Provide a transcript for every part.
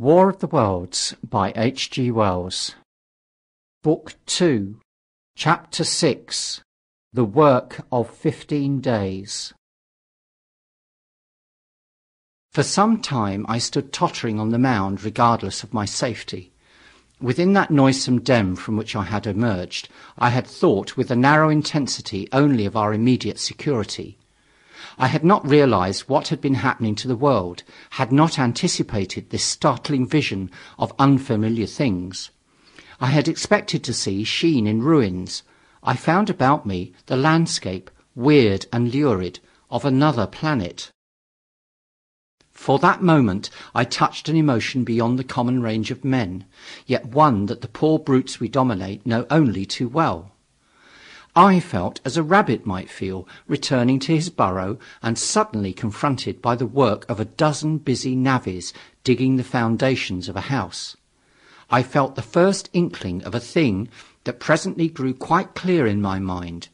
War of the Worlds by H. G. Wells Book Two Chapter 6 The Work of Fifteen Days For some time I stood tottering on the mound regardless of my safety. Within that noisome den from which I had emerged, I had thought with a narrow intensity only of our immediate security. I had not realized what had been happening to the world, had not anticipated this startling vision of unfamiliar things. I had expected to see Sheen in ruins. I found about me the landscape, weird and lurid, of another planet. For that moment I touched an emotion beyond the common range of men, yet one that the poor brutes we dominate know only too well. I felt as a rabbit might feel returning to his burrow and suddenly confronted by the work of a dozen busy navvies digging the foundations of a house. I felt the first inkling of a thing that presently grew quite clear in my mind,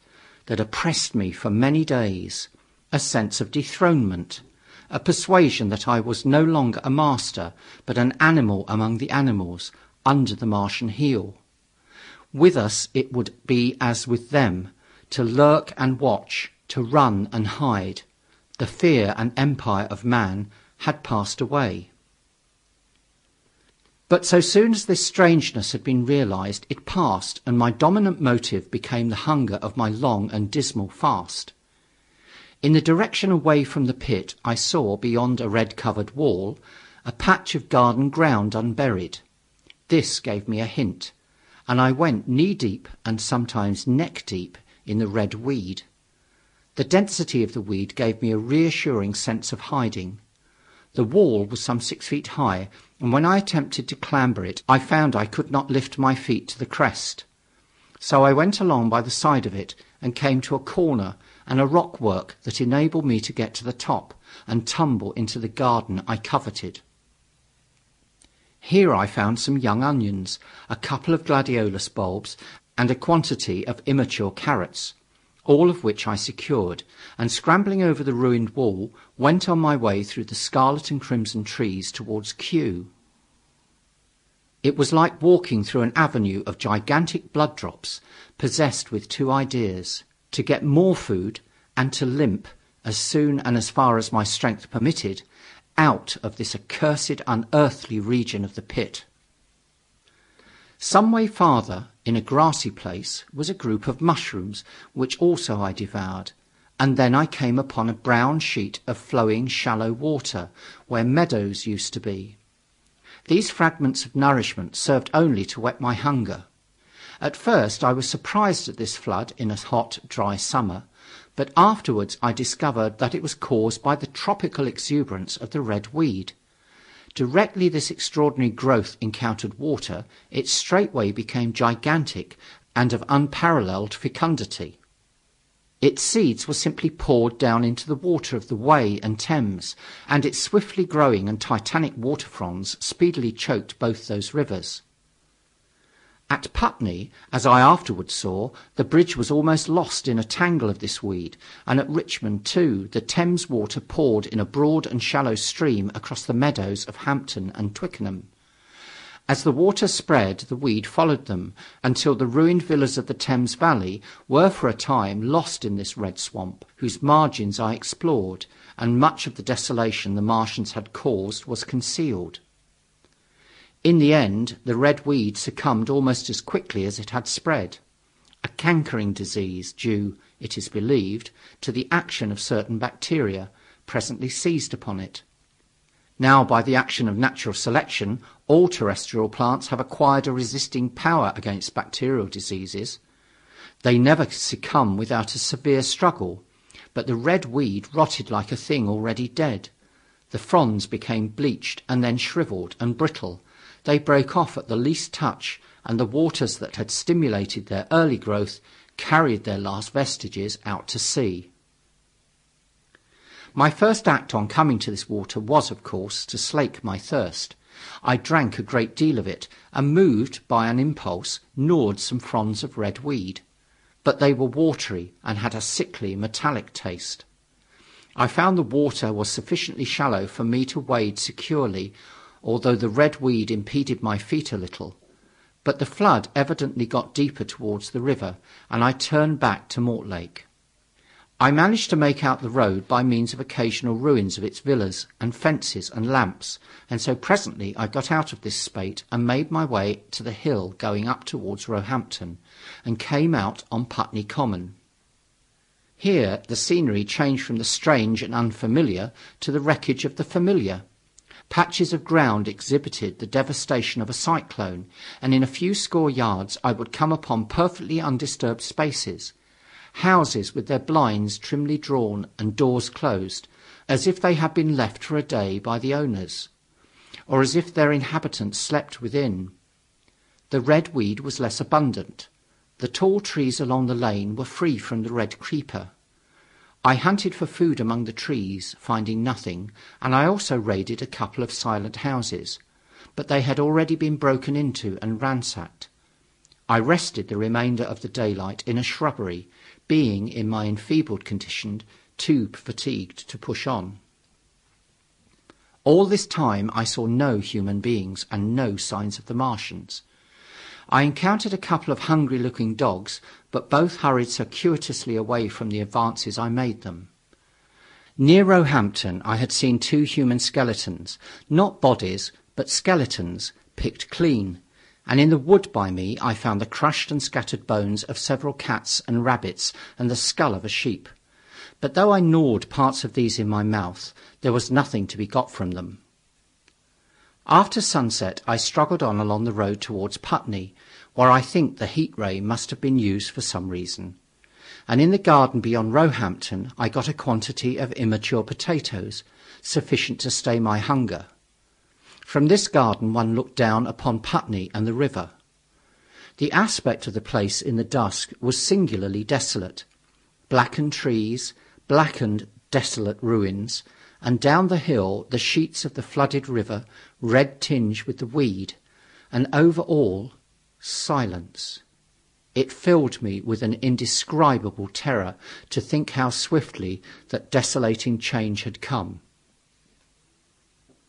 that oppressed me for many days, a sense of dethronement, a persuasion that I was no longer a master, but an animal among the animals, under the Martian heel. With us it would be as with them, to lurk and watch, to run and hide. The fear and empire of man had passed away. But so soon as this strangeness had been realized, it passed and my dominant motive became the hunger of my long and dismal fast. In the direction away from the pit I saw, beyond a red-covered wall, a patch of garden ground unburied. This gave me a hint and I went knee deep and sometimes neck deep in the red weed. The density of the weed gave me a reassuring sense of hiding. The wall was some six feet high, and when I attempted to clamber it I found I could not lift my feet to the crest. So I went along by the side of it and came to a corner and a rock work that enabled me to get to the top and tumble into the garden I coveted. Here I found some young onions, a couple of gladiolus bulbs, and a quantity of immature carrots, all of which I secured, and scrambling over the ruined wall, went on my way through the scarlet and crimson trees towards Kew. It was like walking through an avenue of gigantic blood drops, possessed with two ideas: to get more food and to limp, as soon and as far as my strength permitted, out of this accursed unearthly region of the pit. Some way farther, in a grassy place, was a group of mushrooms which also I devoured, and then I came upon a brown sheet of flowing shallow water where meadows used to be. These fragments of nourishment served only to whet my hunger. At first I was surprised at this flood in a hot, dry summer but afterwards I discovered that it was caused by the tropical exuberance of the red weed. Directly this extraordinary growth encountered water, it straightway became gigantic and of unparalleled fecundity. Its seeds were simply poured down into the water of the Wey and Thames, and its swiftly growing and titanic water fronds speedily choked both those rivers. At Putney, as I afterwards saw, the bridge was almost lost in a tangle of this weed, and at Richmond, too, the Thames water poured in a broad and shallow stream across the meadows of Hampton and Twickenham. As the water spread, the weed followed them, until the ruined villas of the Thames valley were for a time lost in this red swamp, whose margins I explored, and much of the desolation the Martians had caused was concealed. In the end the red weed succumbed almost as quickly as it had spread. A cankering disease, due, it is believed, to the action of certain bacteria, presently seized upon it. Now by the action of natural selection all terrestrial plants have acquired a resisting power against bacterial diseases. They never succumb without a severe struggle, but the red weed rotted like a thing already dead. The fronds became bleached and then shriveled and brittle they broke off at the least touch, and the waters that had stimulated their early growth carried their last vestiges out to sea. My first act on coming to this water was, of course, to slake my thirst. I drank a great deal of it, and moved by an impulse, gnawed some fronds of red weed. But they were watery and had a sickly, metallic taste. I found the water was sufficiently shallow for me to wade securely although the red weed impeded my feet a little. But the flood evidently got deeper towards the river, and I turned back to Mortlake. I managed to make out the road by means of occasional ruins of its villas, and fences and lamps, and so presently I got out of this spate and made my way to the hill going up towards Roehampton, and came out on Putney Common. Here the scenery changed from the strange and unfamiliar to the wreckage of the familiar. Patches of ground exhibited the devastation of a cyclone, and in a few score yards I would come upon perfectly undisturbed spaces houses with their blinds trimly drawn and doors closed, as if they had been left for a day by the owners, or as if their inhabitants slept within. The red weed was less abundant. The tall trees along the lane were free from the red creeper. I hunted for food among the trees, finding nothing, and I also raided a couple of silent houses, but they had already been broken into and ransacked. I rested the remainder of the daylight in a shrubbery, being, in my enfeebled condition, too fatigued to push on. All this time I saw no human beings and no signs of the Martians. I encountered a couple of hungry looking dogs, but both hurried circuitously away from the advances I made them. Near Roehampton I had seen two human skeletons, not bodies, but skeletons, picked clean, and in the wood by me I found the crushed and scattered bones of several cats and rabbits and the skull of a sheep. But though I gnawed parts of these in my mouth, there was nothing to be got from them. After sunset I struggled on along the road towards Putney, where I think the Heat Ray must have been used for some reason. And in the garden beyond Roehampton I got a quantity of immature potatoes, sufficient to stay my hunger. From this garden one looked down upon Putney and the river. The aspect of the place in the dusk was singularly desolate. Blackened trees, blackened, desolate ruins, and down the hill the sheets of the flooded river, red tinged with the weed, and over all silence. It filled me with an indescribable terror to think how swiftly that desolating change had come.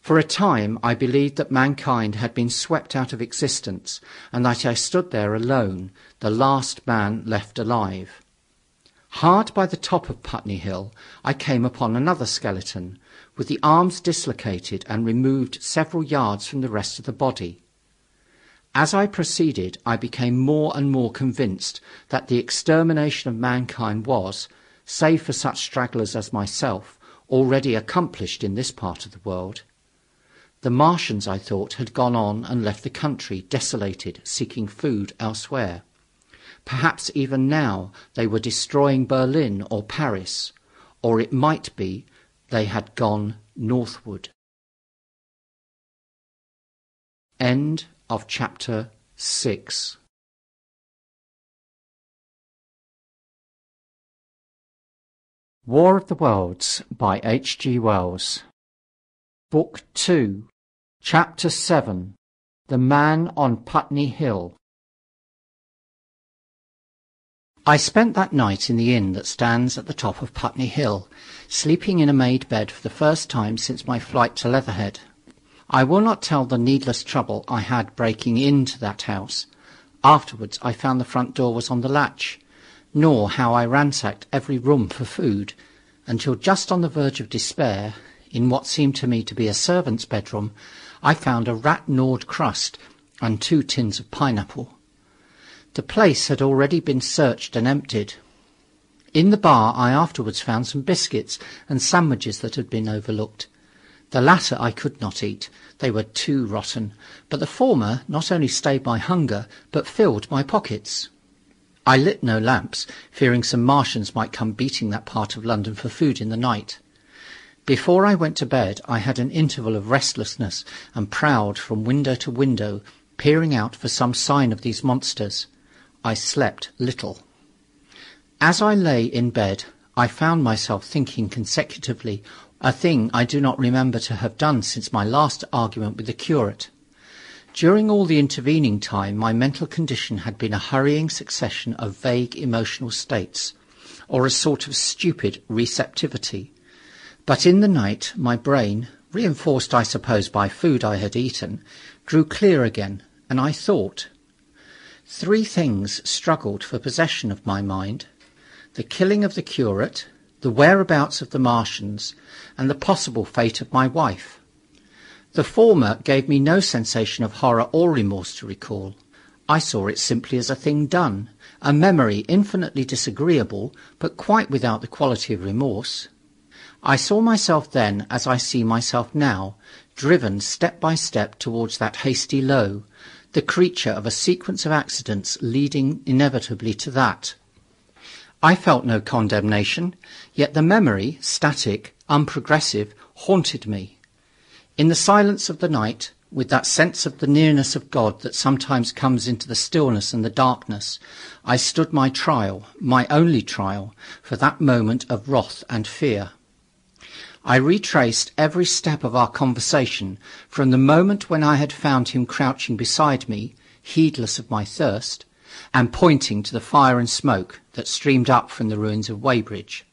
For a time I believed that mankind had been swept out of existence and that I stood there alone, the last man left alive. Hard by the top of Putney Hill I came upon another skeleton, with the arms dislocated and removed several yards from the rest of the body. As I proceeded I became more and more convinced that the extermination of mankind was, save for such stragglers as myself, already accomplished in this part of the world. The Martians, I thought, had gone on and left the country desolated, seeking food elsewhere. Perhaps even now they were destroying Berlin or Paris, or it might be they had gone northward. End of chapter 6 War of the Worlds by H. G. Wells Book 2 Chapter 7 The Man on Putney Hill I spent that night in the inn that stands at the top of Putney Hill, sleeping in a made bed for the first time since my flight to Leatherhead. I will not tell the needless trouble I had breaking into that house. Afterwards I found the front door was on the latch, nor how I ransacked every room for food, until just on the verge of despair, in what seemed to me to be a servant's bedroom, I found a rat-gnawed crust and two tins of pineapple. The place had already been searched and emptied. In the bar I afterwards found some biscuits and sandwiches that had been overlooked. The latter I could not eat, they were too rotten, but the former not only stayed my hunger, but filled my pockets. I lit no lamps, fearing some Martians might come beating that part of London for food in the night. Before I went to bed I had an interval of restlessness and prowled from window to window, peering out for some sign of these monsters. I slept little. As I lay in bed I found myself thinking consecutively, a thing I do not remember to have done since my last argument with the curate. During all the intervening time my mental condition had been a hurrying succession of vague emotional states, or a sort of stupid receptivity. But in the night my brain, reinforced I suppose by food I had eaten, grew clear again, and I thought. Three things struggled for possession of my mind the killing of the curate, the whereabouts of the Martians, and the possible fate of my wife. The former gave me no sensation of horror or remorse to recall. I saw it simply as a thing done, a memory infinitely disagreeable, but quite without the quality of remorse. I saw myself then as I see myself now, driven step by step towards that hasty low, the creature of a sequence of accidents leading inevitably to that. I felt no condemnation, yet the memory, static, unprogressive, haunted me. In the silence of the night, with that sense of the nearness of God that sometimes comes into the stillness and the darkness, I stood my trial, my only trial, for that moment of wrath and fear. I retraced every step of our conversation from the moment when I had found him crouching beside me, heedless of my thirst, and pointing to the fire and smoke that streamed up from the ruins of Weybridge.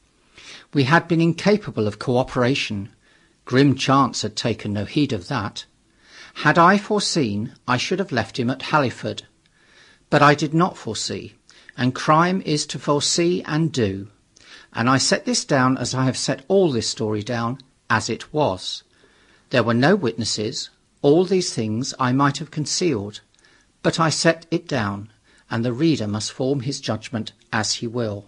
We had been incapable of cooperation. Grim chance had taken no heed of that. Had I foreseen, I should have left him at Halliford. But I did not foresee, and crime is to foresee and do and I set this down as I have set all this story down, as it was. There were no witnesses, all these things I might have concealed, but I set it down, and the reader must form his judgment as he will.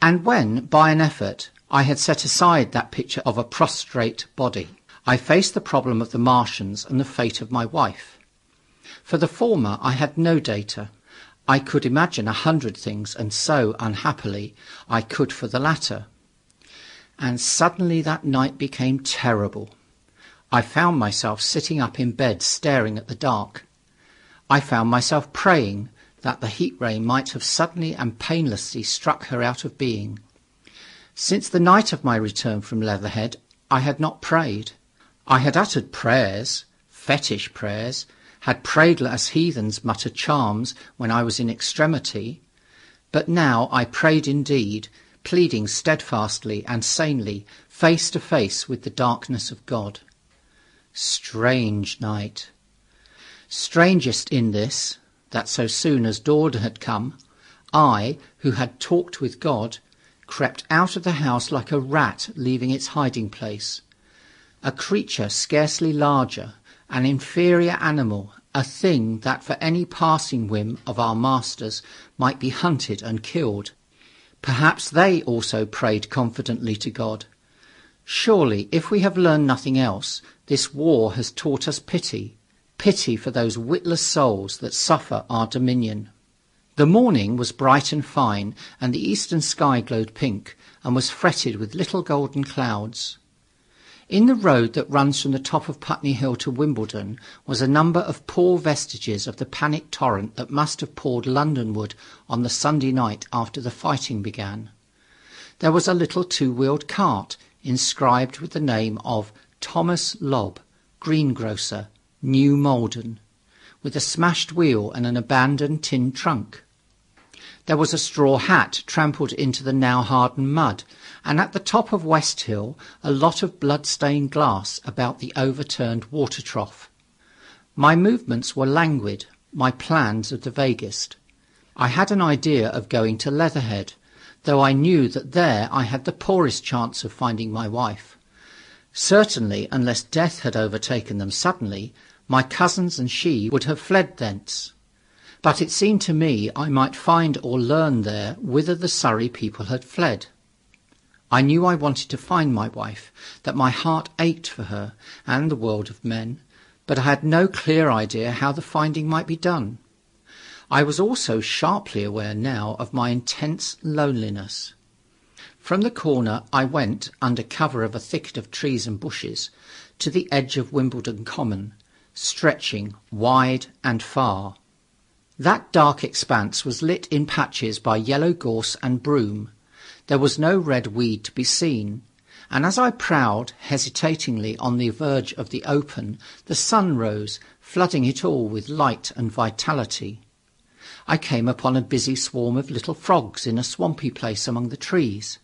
And when, by an effort, I had set aside that picture of a prostrate body, I faced the problem of the Martians and the fate of my wife. For the former I had no data. I could imagine a hundred things, and so, unhappily, I could for the latter. And suddenly that night became terrible. I found myself sitting up in bed staring at the dark. I found myself praying that the heat ray might have suddenly and painlessly struck her out of being. Since the night of my return from Leatherhead I had not prayed. I had uttered prayers, fetish prayers, had prayed as heathens mutter charms when I was in extremity, but now I prayed indeed, pleading steadfastly and sanely, face to face with the darkness of God. Strange night! Strangest in this, that so soon as dawn had come, I, who had talked with God, crept out of the house like a rat leaving its hiding place. A creature scarcely larger, an inferior animal, a thing that for any passing whim of our masters might be hunted and killed. Perhaps they also prayed confidently to God. Surely, if we have learned nothing else, this war has taught us pity, pity for those witless souls that suffer our dominion. The morning was bright and fine, and the eastern sky glowed pink, and was fretted with little golden clouds. In the road that runs from the top of Putney Hill to Wimbledon was a number of poor vestiges of the panic torrent that must have poured Londonward on the Sunday night after the fighting began. There was a little two-wheeled cart inscribed with the name of Thomas Lobb, greengrocer, New Malden, with a smashed wheel and an abandoned tin trunk. There was a straw hat trampled into the now hardened mud, and at the top of West Hill a lot of blood-stained glass about the overturned water trough. My movements were languid, my plans of the vaguest. I had an idea of going to Leatherhead, though I knew that there I had the poorest chance of finding my wife. Certainly, unless death had overtaken them suddenly, my cousins and she would have fled thence. But it seemed to me I might find or learn there whither the Surrey people had fled. I knew I wanted to find my wife, that my heart ached for her and the world of men, but I had no clear idea how the finding might be done. I was also sharply aware now of my intense loneliness. From the corner I went, under cover of a thicket of trees and bushes, to the edge of Wimbledon Common, stretching wide and far. That dark expanse was lit in patches by yellow gorse and broom. There was no red weed to be seen, and as I prowled hesitatingly on the verge of the open, the sun rose, flooding it all with light and vitality. I came upon a busy swarm of little frogs in a swampy place among the trees.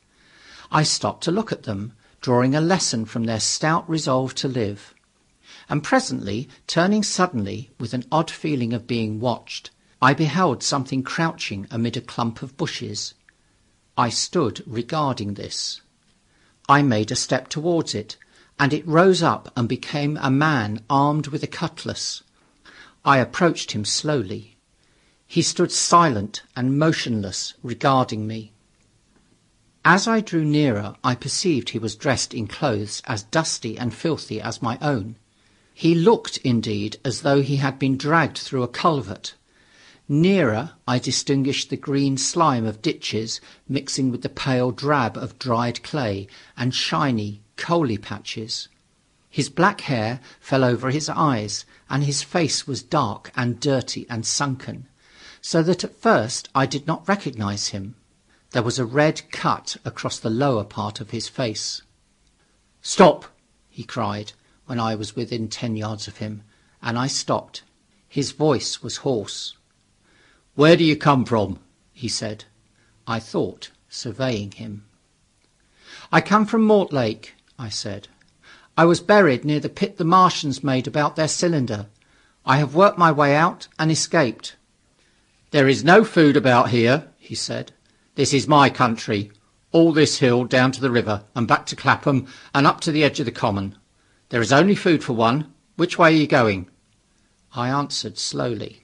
I stopped to look at them, drawing a lesson from their stout resolve to live. And presently, turning suddenly, with an odd feeling of being watched, I beheld something crouching amid a clump of bushes. I stood regarding this. I made a step towards it, and it rose up and became a man armed with a cutlass. I approached him slowly. He stood silent and motionless, regarding me. As I drew nearer I perceived he was dressed in clothes as dusty and filthy as my own. He looked, indeed, as though he had been dragged through a culvert. Nearer I distinguished the green slime of ditches mixing with the pale drab of dried clay and shiny, coaly patches. His black hair fell over his eyes, and his face was dark and dirty and sunken, so that at first I did not recognize him. There was a red cut across the lower part of his face. "Stop!" he cried, when I was within ten yards of him, and I stopped. His voice was hoarse. "Where do you come from?" he said. I thought, surveying him. "I come from Mortlake," I said. "I was buried near the pit the Martians made about their cylinder. I have worked my way out and escaped." "There is no food about here," he said. "This is my country. All this hill down to the river, and back to Clapham, and up to the edge of the common. There is only food for one. Which way are you going?" I answered slowly.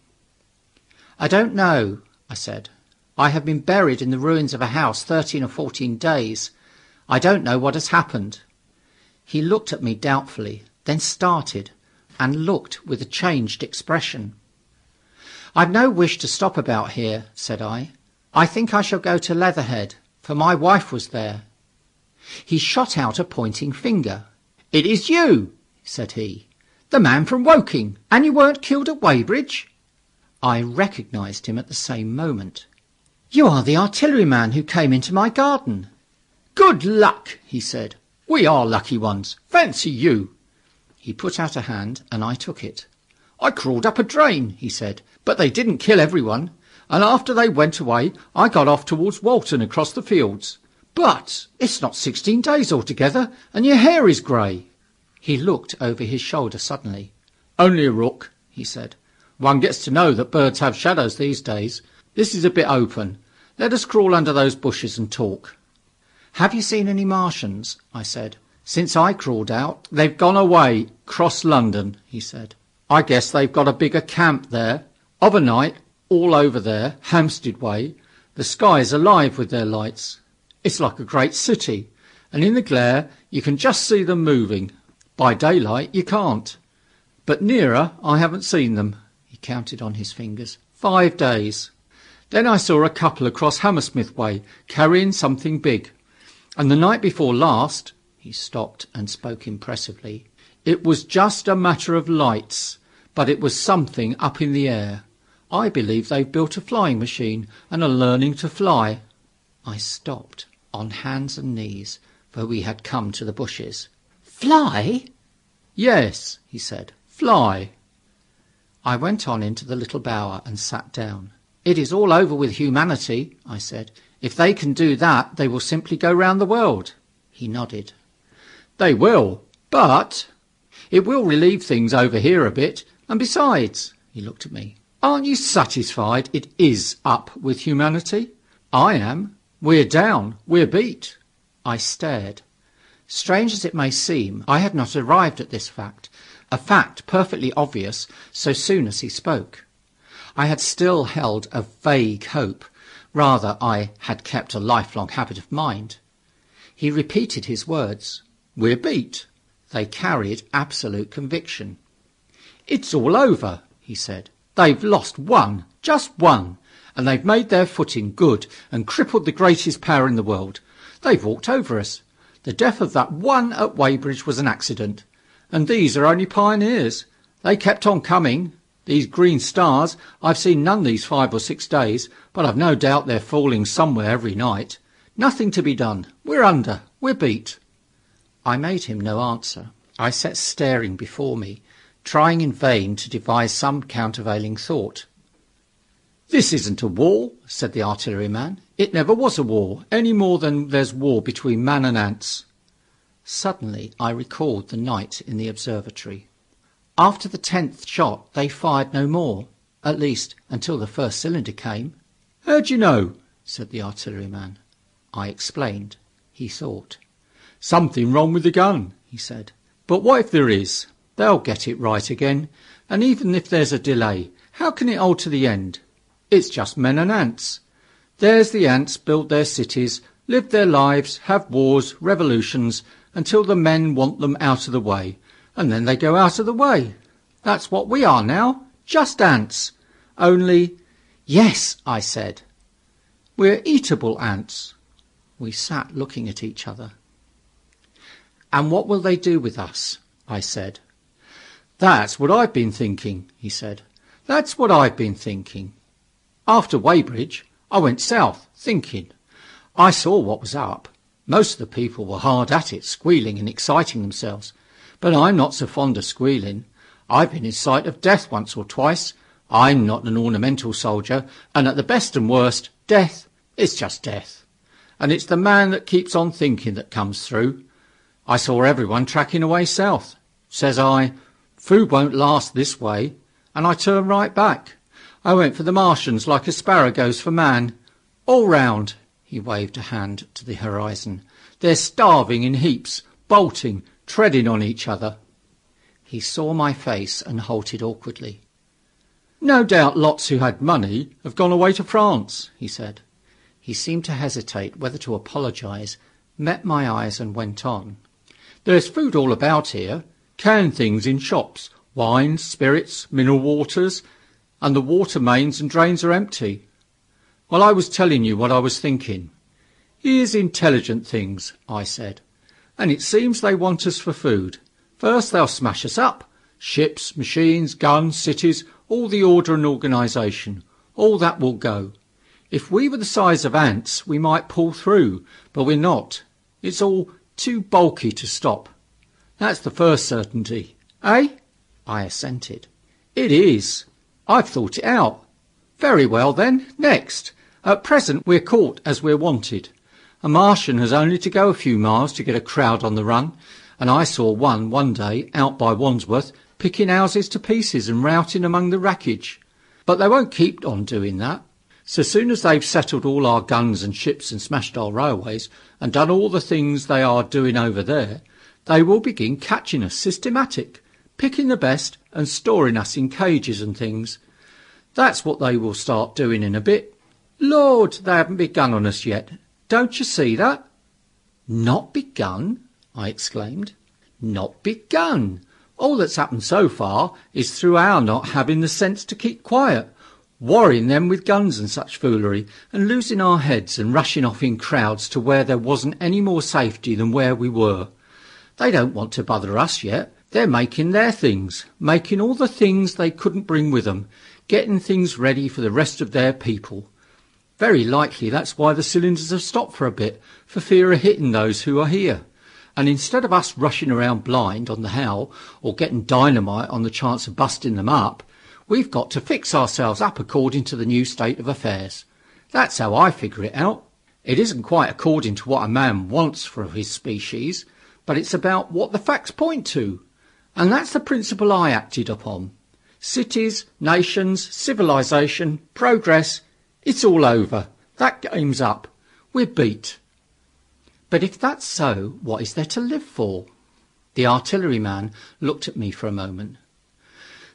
"I don't know," I said. "I have been buried in the ruins of a house thirteen or fourteen days. I don't know what has happened." He looked at me doubtfully, then started, and looked with a changed expression. "I've no wish to stop about here," said I. "I think I shall go to Leatherhead, for my wife was there." He shot out a pointing finger. "It is you," said he, "the man from Woking, and you weren't killed at Weybridge?" I recognised him at the same moment. "You are the artilleryman who came into my garden." "Good luck!" he said. "We are lucky ones. Fancy you!" He put out a hand, and I took it. "I crawled up a drain," he said, "but they didn't kill everyone, and after they went away I got off towards Walton across the fields. But it's not sixteen days altogether, and your hair is grey." He looked over his shoulder suddenly. "Only a rook," he said. One gets to know that birds have shadows these days. This is a bit open. Let us crawl under those bushes and talk." "Have you seen any Martians?" I said. "Since I crawled out "They've gone away, cross London," he said. "I guess they've got a bigger camp there. Of a night, all over there, Hampstead way, the sky's alive with their lights. It's like a great city, and in the glare you can just see them moving. By daylight you can't. But nearer I haven't seen them counted on his fingers. Five days. Then I saw a couple across Hammersmith way, carrying something big. And the night before last, he stopped and spoke impressively, it was just a matter of lights, but it was something up in the air. I believe they've built a flying machine and are learning to fly. I stopped, on hands and knees, for we had come to the bushes. Fly? Yes, he said, fly. I went on into the little bower and sat down. It is all over with humanity, I said. If they can do that, they will simply go round the world. He nodded. They will, but it will relieve things over here a bit, and besides, he looked at me, aren't you satisfied it is up with humanity? I am. We're down. We're beat. I stared. Strange as it may seem, I had not arrived at this fact, a fact perfectly obvious so soon as he spoke. I had still held a vague hope, rather I had kept a lifelong habit of mind. He repeated his words. We're beat. They carried absolute conviction. It's all over, he said. They've lost one, just one, and they've made their footing good and crippled the greatest power in the world. They've walked over us. The death of that one at Weybridge was an accident. And these are only pioneers. They kept on coming. These green stars, I've seen none these five or six days, but I've no doubt they're falling somewhere every night. Nothing to be done. We're under. We're beat. I made him no answer. I sat staring before me, trying in vain to devise some countervailing thought. This isn't a war, said the artilleryman. It never was a war, any more than there's war between man and ants. Suddenly I recalled the night in the observatory. After the tenth shot they fired no more, at least until the first cylinder came. "How d'you know?" said the artilleryman. I explained. He thought. "Something wrong with the gun," he said. "But what if there is? They'll get it right again, and even if there's a delay, how can it alter the end? It's just men and ants. There's the ants build their cities, live their lives, have wars, revolutions, until the men want them out of the way, and then they go out of the way. That's what we are now, just ants. Only Yes, I said. We're eatable ants. We sat looking at each other. And what will they do with us? I said. That's what I've been thinking, he said. That's what I've been thinking. After Weybridge, I went south, thinking. I saw what was up. Most of the people were hard at it, squealing and exciting themselves. But I'm not so fond of squealing. I've been in sight of death once or twice. I'm not an ornamental soldier, and at the best and worst, death is just death. And it's the man that keeps on thinking that comes through. I saw everyone tracking away south. Says I, food won't last this way, and I turned right back. I went for the Martians like a sparrow goes for man. All round, he waved a hand to the horizon. They're starving in heaps, bolting, treading on each other. He saw my face and halted awkwardly. No doubt lots who had money have gone away to France, he said. He seemed to hesitate whether to apologise, met my eyes and went on. There's food all about here, canned things in shops, wines, spirits, mineral waters, and the water mains and drains are empty. Well, I was telling you what I was thinking. Here's intelligent things, I said, and it seems they want us for food. First they'll smash us up. Ships, machines, guns, cities, all the order and organisation, all that will go. If we were the size of ants, we might pull through, but we're not. It's all too bulky to stop. That's the first certainty. Eh? I assented. It is. I've thought it out. Very well then, next. At present we're caught as we're wanted. A Martian has only to go a few miles to get a crowd on the run, and I saw one one day out by Wandsworth picking houses to pieces and routing among the wreckage. But they won't keep on doing that. So soon as they've settled all our guns and ships and smashed our railways and done all the things they are doing over there, they will begin catching us systematic, picking the best and storing us in cages and things. That's what they will start doing in a bit. Lord, they haven't begun on us yet. Don't you see that? Not begun? I exclaimed. Not begun. All that's happened so far is through our not having the sense to keep quiet worrying them with guns and such foolery, and losing our heads and rushing off in crowds to where there wasn't any more safety than where we were. They don't want to bother us yet. They're making their things, making all the things they couldn't bring with them, getting things ready for the rest of their people. Very likely that's why the cylinders have stopped for a bit, for fear of hitting those who are here. And instead of us rushing around blind on the howl, or getting dynamite on the chance of busting them up, We've got to fix ourselves up according to the new state of affairs. That's how I figure it out. It isn't quite according to what a man wants for his species, but it's about what the facts point to. And that's the principle I acted upon. Cities, nations, civilization, progress, it's all over. That game's up. We're beat. But if that's so, what is there to live for? The artilleryman looked at me for a moment.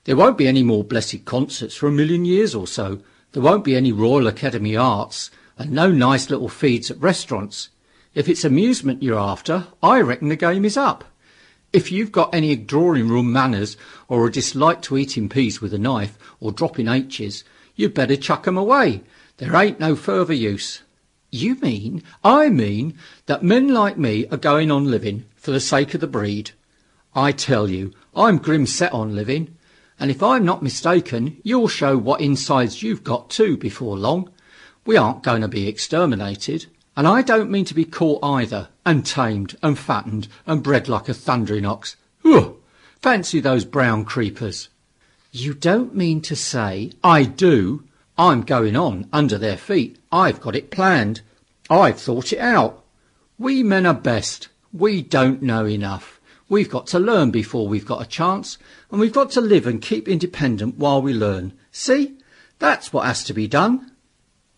There won't be any more blessed concerts for a million years or so. There won't be any Royal Academy Arts, and no nice little feeds at restaurants. If it's amusement you're after, I reckon the game is up. If you've got any drawing room manners, or a dislike to eating peas with a knife, or dropping H's, you'd better chuck 'em away. There ain't no further use. You mean? I mean that men like me are going on living for the sake of the breed. I tell you, I'm grim set on living. And if I'm not mistaken, you'll show what insides you've got too before long. We aren't going to be exterminated. And I don't mean to be caught either, and tamed, and fattened, and bred like a thundering ox. Ugh! Fancy those brown creepers. You don't mean to say... I do. I'm going on, under their feet. I've got it planned. I've thought it out. We men are best. We don't know enough. We've got to learn before we've got a chance, and we've got to live and keep independent while we learn. See? That's what has to be done.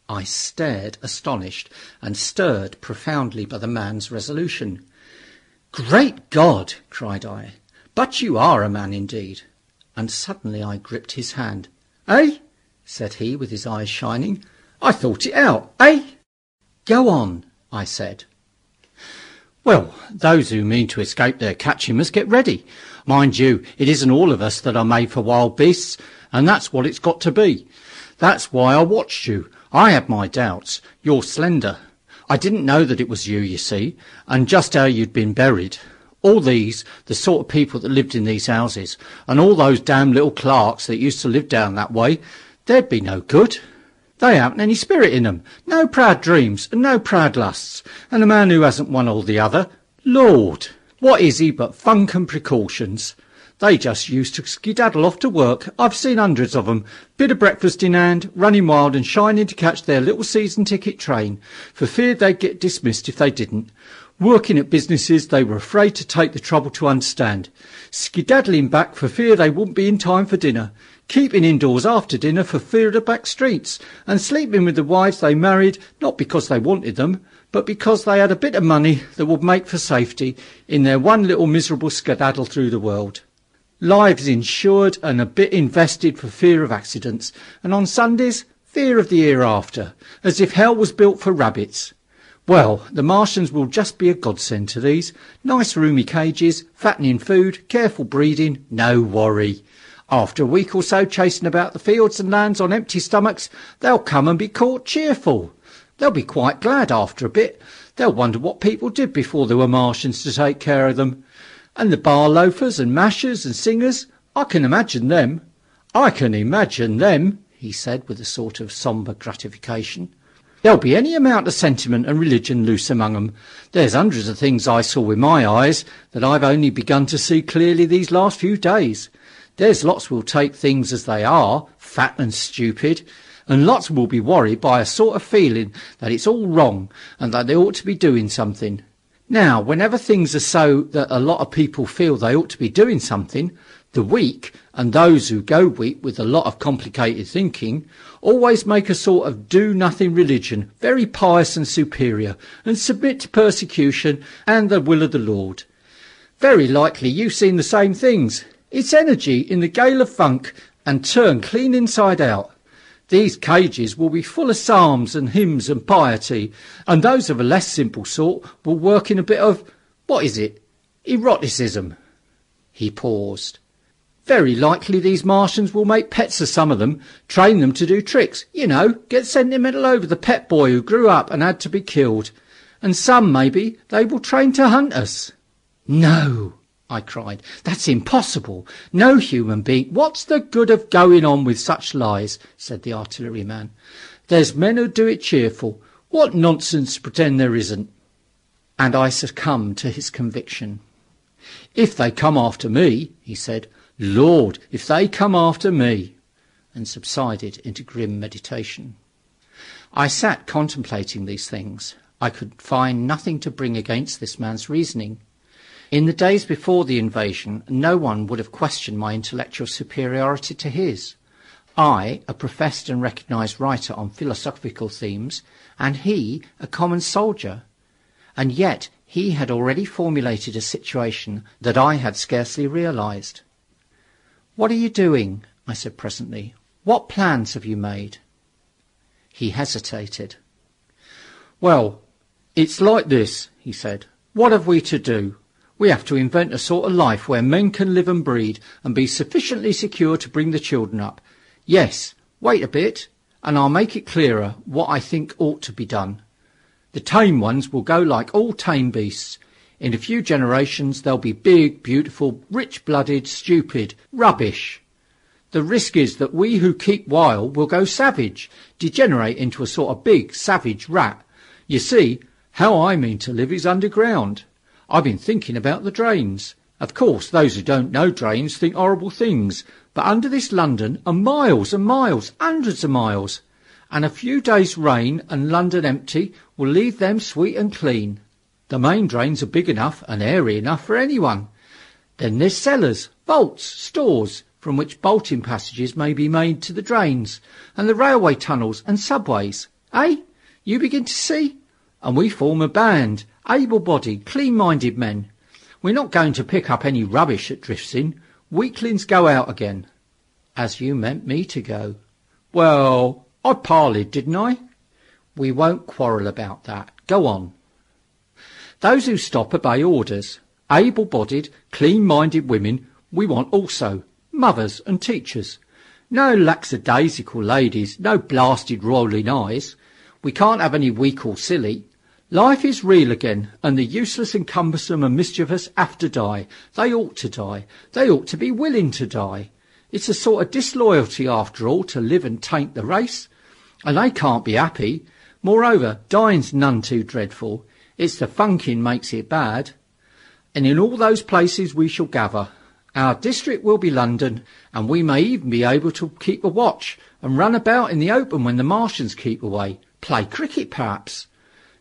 I stared astonished and stirred profoundly by the man's resolution. Great God! cried I. But you are a man indeed. And suddenly I gripped his hand. Eh? Said he with his eyes shining. I thought it out, eh? Go on, I said. Well, those who mean to escape their catching must get ready. Mind you, it isn't all of us that are made for wild beasts, and that's what it's got to be. That's why I watched you. I had my doubts. You're slender. I didn't know that it was you, you see, and just how you'd been buried. All these, the sort of people that lived in these houses, and all those damn little clerks that used to live down that way, they'd be no good. They haven't any spirit in them, no proud dreams, and no proud lusts. And a man who hasn't one or the other, Lord, what is he but funk and precautions? They just used to skedaddle off to work. I've seen hundreds of 'em, bit of breakfast in hand, running wild and shining to catch their little season ticket train, for fear they'd get dismissed if they didn't. Working at businesses they were afraid to take the trouble to understand. Skedaddling back for fear they wouldn't be in time for dinner keeping indoors after dinner for fear of the back streets, and sleeping with the wives they married not because they wanted them, but because they had a bit of money that would make for safety in their one little miserable skedaddle through the world. Lives insured and a bit invested for fear of accidents, and on Sundays, fear of the hereafter, as if hell was built for rabbits. Well, the Martians will just be a godsend to these. Nice roomy cages, fattening food, careful breeding, no worry. After a week or so chasing about the fields and lands on empty stomachs, they'll come and be caught cheerful. They'll be quite glad after a bit. They'll wonder what people did before there were Martians to take care of them. And the bar loafers and mashers and singers, I can imagine them. I can imagine them, he said with a sort of sombre gratification. There'll be any amount of sentiment and religion loose among 'em. There's hundreds of things I saw with my eyes that I've only begun to see clearly these last few days. There's lots will take things as they are, fat and stupid, and lots will be worried by a sort of feeling that it's all wrong and that they ought to be doing something. Now, whenever things are so that a lot of people feel they ought to be doing something, the weak, and those who go weak with a lot of complicated thinking, always make a sort of do-nothing religion, very pious and superior, and submit to persecution and the will of the Lord. Very likely you've seen the same things its energy in the gale of funk and turn clean inside out. These cages will be full of psalms and hymns and piety, and those of a less simple sort will work in a bit of, what is it, eroticism. He paused. Very likely these Martians will make pets of some of them, train them to do tricks, you know, get sentimental over the pet boy who grew up and had to be killed. And some, maybe, they will train to hunt us. No, I cried. That's impossible. No human being. What's the good of going on with such lies? said the artilleryman. There's men who do it cheerful. What nonsense to pretend there isn't. And I succumbed to his conviction. If they come after me, he said, Lord, if they come after me, and subsided into grim meditation. I sat contemplating these things. I could find nothing to bring against this man's reasoning. In the days before the invasion, no one would have questioned my intellectual superiority to his. I, a professed and recognized writer on philosophical themes, and he, a common soldier. And yet he had already formulated a situation that I had scarcely realized. What are you doing? I said presently. What plans have you made? He hesitated. Well, it's like this, he said. What have we to do? We have to invent a sort of life where men can live and breed and be sufficiently secure to bring the children up. Yes, wait a bit, and I'll make it clearer what I think ought to be done. The tame ones will go like all tame beasts. In a few generations they'll be big, beautiful, rich-blooded, stupid, rubbish. The risk is that we who keep wild will go savage, degenerate into a sort of big, savage rat. You see, how I mean to live is underground. I've been thinking about the drains. Of course, those who don't know drains think horrible things, but under this London are miles and miles, hundreds of miles, and a few days' rain and London empty will leave them sweet and clean. The main drains are big enough and airy enough for anyone. Then there's cellars, vaults, stores, from which bolting passages may be made to the drains, and the railway tunnels and subways. Eh? You begin to see? And we form a band, able-bodied, clean-minded men. We're not going to pick up any rubbish that drifts in. Weaklings go out again. As you meant me to go. Well, I parleyed, didn't I? We won't quarrel about that. Go on. Those who stop obey orders. Able-bodied, clean-minded women we want also. Mothers and teachers. No lackadaisical ladies, no blasted rolling eyes. We can't have any weak or silly. Life is real again, and the useless and cumbersome and mischievous have to die. They ought to die. They ought to be willing to die. It's a sort of disloyalty, after all, to live and taint the race. And they can't be happy. Moreover, dying's none too dreadful. It's the funking makes it bad. And in all those places we shall gather. Our district will be London, and we may even be able to keep a watch and run about in the open when the Martians keep away. Play cricket, perhaps.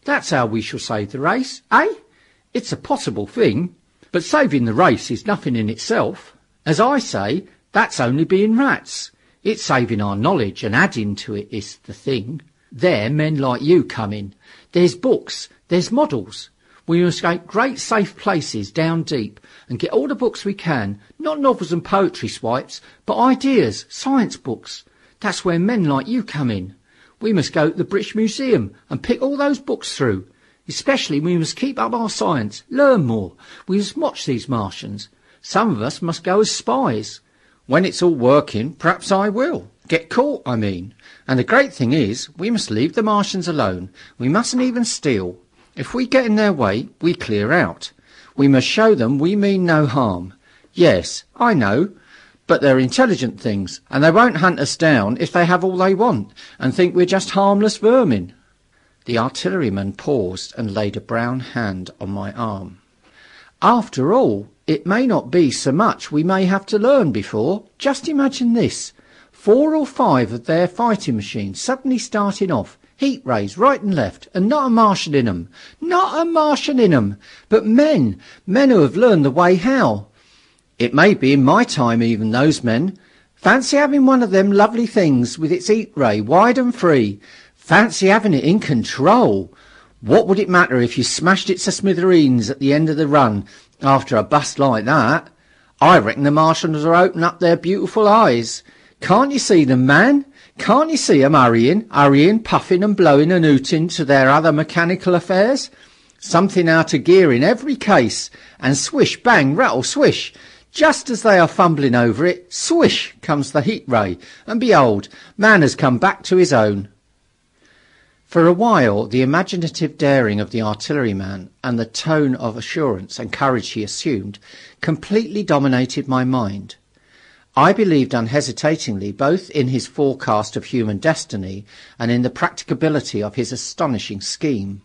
That's how we shall save the race, eh? It's a possible thing, but saving the race is nothing in itself. As I say, that's only being rats. It's saving our knowledge and adding to it is the thing. There men like you come in. There's books, there's models. We must get great safe places down deep and get all the books we can, not novels and poetry swipes, but ideas, science books. That's where men like you come in. We must go to the British Museum and pick all those books through. Especially we must keep up our science, learn more. We must watch these Martians. Some of us must go as spies. When it's all working, perhaps I will. Get caught, I mean. And the great thing is, we must leave the Martians alone. We mustn't even steal. If we get in their way, we clear out. We must show them we mean no harm. Yes, I know, but they're intelligent things, and they won't hunt us down if they have all they want, and think we're just harmless vermin. The artilleryman paused and laid a brown hand on my arm. After all, it may not be so much we may have to learn before. Just imagine this. Four or five of their fighting machines suddenly starting off, heat rays right and left, and not a Martian in 'em. Not a Martian in 'em. But men, men who have learned the way how. It may be in my time even, those men. Fancy having one of them lovely things with its heat ray wide and free. Fancy having it in control. What would it matter if you smashed it to smithereens at the end of the run after a bust like that, I reckon the Martians are opening up their beautiful eyes. Can't you see them, man? Can't you see 'em hurrying, hurrying, puffing and blowing and hooting to their other mechanical affairs? Something out of gear in every case, and swish, bang, rattle, swish. Just as they are fumbling over it, swish comes the heat ray, and behold, man has come back to his own. For a while the imaginative daring of the artilleryman and the tone of assurance and courage he assumed completely dominated my mind. I believed unhesitatingly both in his forecast of human destiny and in the practicability of his astonishing scheme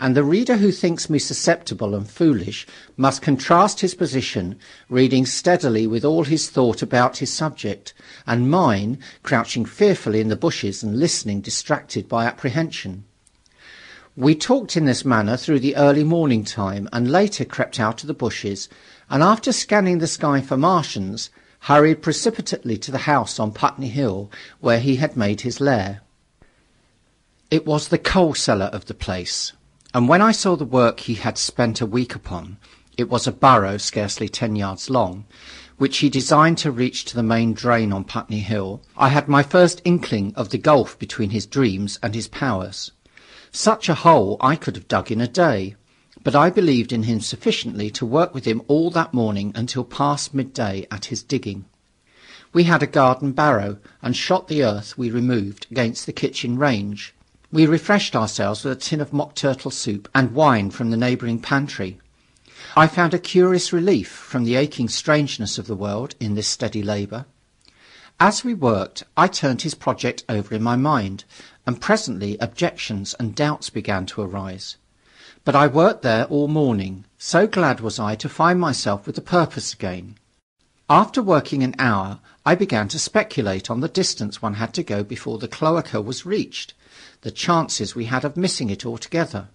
and the reader who thinks me susceptible and foolish must contrast his position, reading steadily with all his thought about his subject, and mine, crouching fearfully in the bushes and listening distracted by apprehension. We talked in this manner through the early morning time, and later crept out of the bushes, and after scanning the sky for Martians, hurried precipitately to the house on Putney Hill, where he had made his lair. It was the coal cellar of the place and when I saw the work he had spent a week upon, it was a burrow scarcely ten yards long, which he designed to reach to the main drain on Putney Hill, I had my first inkling of the gulf between his dreams and his powers. Such a hole I could have dug in a day, but I believed in him sufficiently to work with him all that morning until past midday at his digging. We had a garden barrow, and shot the earth we removed against the kitchen range. We refreshed ourselves with a tin of mock turtle soup and wine from the neighbouring pantry. I found a curious relief from the aching strangeness of the world in this steady labour. As we worked, I turned his project over in my mind, and presently objections and doubts began to arise. But I worked there all morning, so glad was I to find myself with a purpose again. After working an hour, I began to speculate on the distance one had to go before the cloaca was reached, the chances we had of missing it altogether.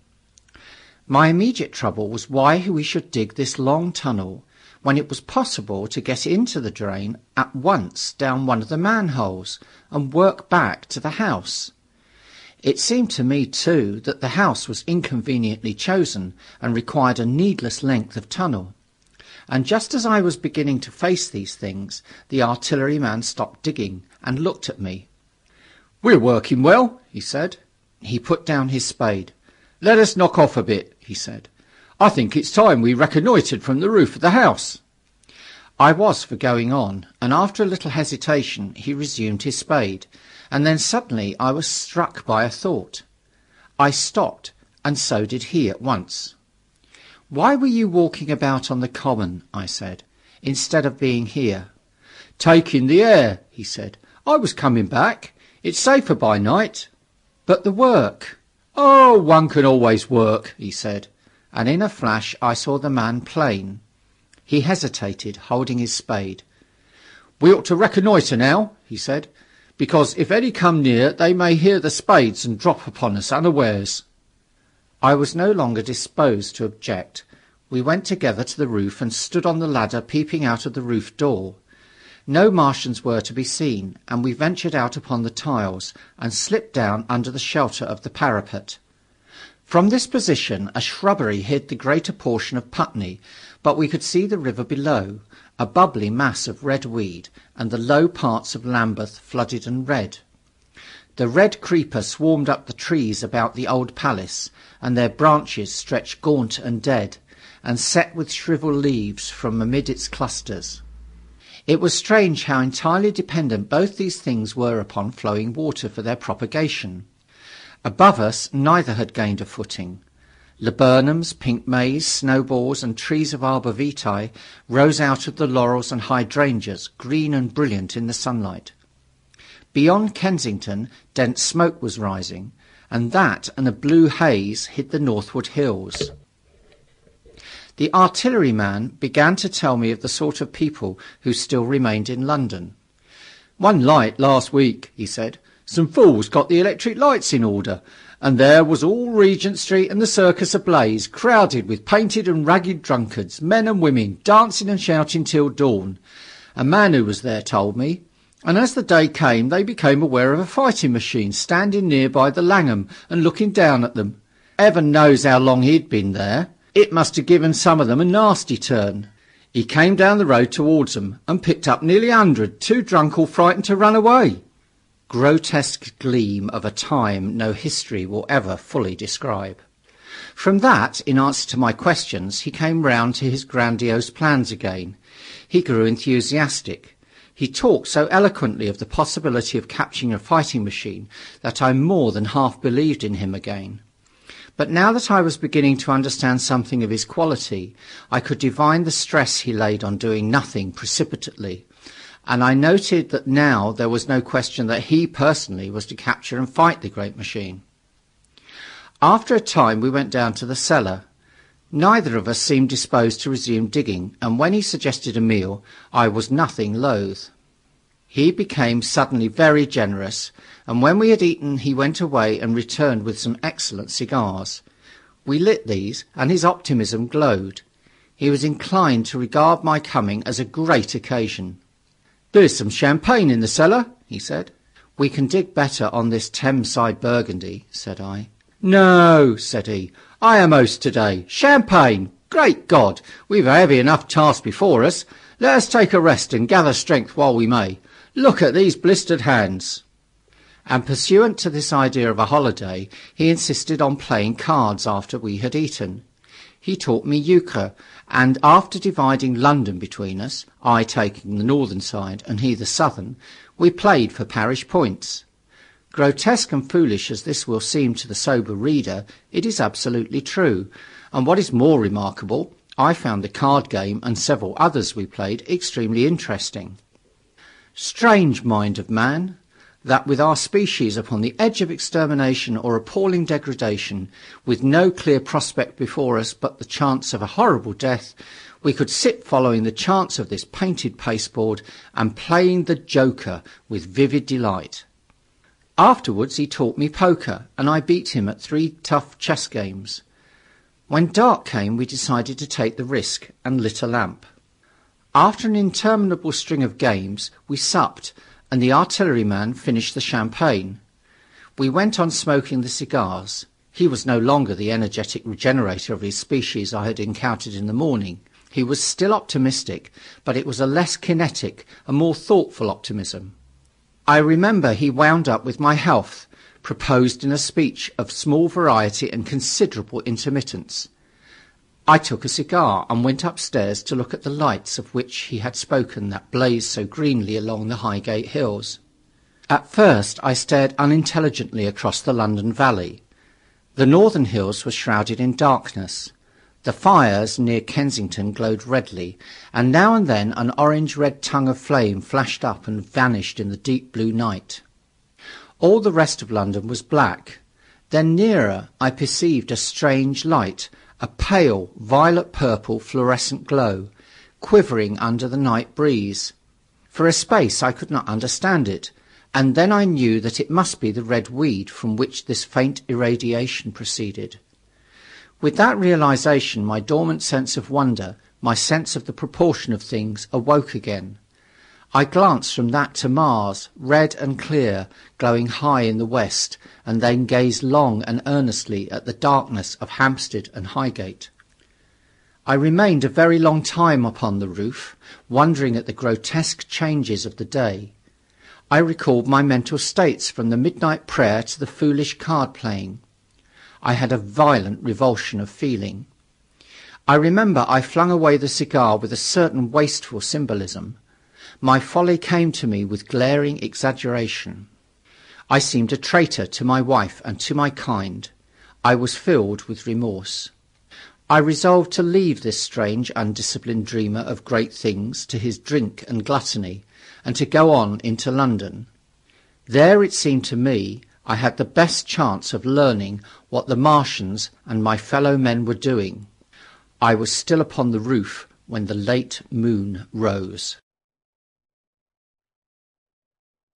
My immediate trouble was why we should dig this long tunnel when it was possible to get into the drain at once down one of the manholes and work back to the house. It seemed to me, too, that the house was inconveniently chosen and required a needless length of tunnel. And just as I was beginning to face these things, the artilleryman stopped digging and looked at me. "We're working well," he said. He put down his spade. "Let us knock off a bit," he said. "I think it's time we reconnoitred from the roof of the house." I was for going on, and after a little hesitation he resumed his spade, and then suddenly I was struck by a thought. I stopped, and so did he at once. "Why were you walking about on the common," I said, "instead of being here?" "Taking the air," he said. "I was coming back. It's safer by night." "But the work?" "Oh, one can always work," he said, and in a flash I saw the man plain. He hesitated, holding his spade. "We ought to reconnoitre now," he said, "because if any come near they may hear the spades and drop upon us unawares." I was no longer disposed to object. We went together to the roof and stood on the ladder peeping out of the roof door. No Martians were to be seen, and we ventured out upon the tiles, and slipped down under the shelter of the parapet. From this position a shrubbery hid the greater portion of Putney, but we could see the river below, a bubbly mass of red weed, and the low parts of Lambeth flooded and red. The red creeper swarmed up the trees about the old palace, and their branches stretched gaunt and dead, and set with shrivelled leaves from amid its clusters. It was strange how entirely dependent both these things were upon flowing water for their propagation. Above us neither had gained a footing. Laburnums, pink mays, snowballs, and trees of arbor vitae rose out of the laurels and hydrangeas, green and brilliant in the sunlight. Beyond Kensington dense smoke was rising, and that and a blue haze hid the northward hills. The artilleryman began to tell me of the sort of people who still remained in London. "One light last week," he said. "Some fools got the electric lights in order, and there was all Regent Street and the Circus ablaze, crowded with painted and ragged drunkards, men and women, dancing and shouting till dawn. A man who was there told me. And as the day came they became aware of a fighting machine standing near by the Langham and looking down at them. Heaven knows how long he'd been there. It must have given some of them a nasty turn. He came down the road towards them and picked up nearly a hundred, too drunk or frightened to run away. Grotesque gleam of a time no history will ever fully describe. From that, in answer to my questions, he came round to his grandiose plans again. He grew enthusiastic. He talked so eloquently of the possibility of capturing a fighting machine that I more than half believed in him again. But now that I was beginning to understand something of his quality, I could divine the stress he laid on doing nothing precipitately, and I noted that now there was no question that he personally was to capture and fight the great machine. After a time we went down to the cellar. Neither of us seemed disposed to resume digging, and when he suggested a meal, I was nothing loath. He became suddenly very generous, and when we had eaten he went away and returned with some excellent cigars. We lit these, and his optimism glowed. He was inclined to regard my coming as a great occasion. "There's some champagne in the cellar," he said. "We can dig better on this Thames side Burgundy," said I. "No," said he. "I am host today. Champagne! Great God! We've a heavy enough task before us. Let us take a rest and gather strength while we may. Look at these blistered hands." And pursuant to this idea of a holiday, he insisted on playing cards after we had eaten. He taught me euchre, and after dividing London between us, I taking the northern side and he the southern, we played for parish points. Grotesque and foolish as this will seem to the sober reader, it is absolutely true, and what is more remarkable, I found the card game and several others we played extremely interesting. Strange mind of man, that with our species upon the edge of extermination or appalling degradation, with no clear prospect before us but the chance of a horrible death, we could sit following the chance of this painted pasteboard and playing the joker with vivid delight. Afterwards he taught me poker, and I beat him at three tough chess games. When dark came we decided to take the risk and lit a lamp. After an interminable string of games we supped and the artilleryman finished the champagne. We went on smoking the cigars. He was no longer the energetic regenerator of his species I had encountered in the morning. He was still optimistic, but it was a less kinetic, a more thoughtful optimism. I remember he wound up with my health, proposed in a speech of small variety and considerable intermittence. I took a cigar and went upstairs to look at the lights of which he had spoken that blazed so greenly along the Highgate hills. At first I stared unintelligently across the London valley. The northern hills were shrouded in darkness. The fires near Kensington glowed redly, and now and then an orange-red tongue of flame flashed up and vanished in the deep blue night. All the rest of London was black. Then nearer I perceived a strange light, a pale, violet-purple fluorescent glow, quivering under the night breeze. For a space I could not understand it, and then I knew that it must be the red weed from which this faint irradiation proceeded. With that realization my dormant sense of wonder, my sense of the proportion of things, awoke again. I glanced from that to Mars, red and clear, glowing high in the west, and then gazed long and earnestly at the darkness of Hampstead and Highgate. I remained a very long time upon the roof, wondering at the grotesque changes of the day. I recalled my mental states from the midnight prayer to the foolish card playing. I had a violent revulsion of feeling. I remember I flung away the cigar with a certain wasteful symbolism. My folly came to me with glaring exaggeration. I seemed a traitor to my wife and to my kind. I was filled with remorse. I resolved to leave this strange undisciplined dreamer of great things to his drink and gluttony, and to go on into London. There it seemed to me I had the best chance of learning what the Martians and my fellow men were doing. I was still upon the roof when the late moon rose.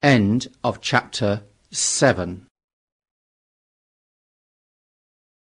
End of chapter 7